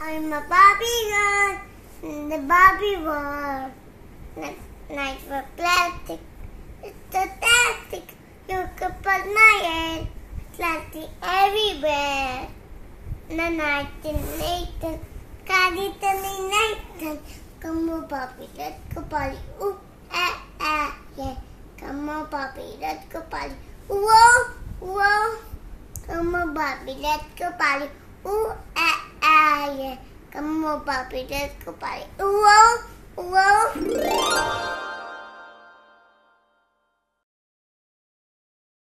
I'm a Barbie girl in the Barbie world. N- night for plastic. It's fantastic. You can put my head. Plastic everywhere. The night in Nathan. It in Nathan. Come on, Barbie. Let's go party. Ooh, ah, ah, yeah. Come on, Bobby, Let's go party. Whoa, whoa. Come on, Bobby, Let's go party. Ooh, ah, ah, yeah. On, Barbie. Let's go party. Whoa, whoa.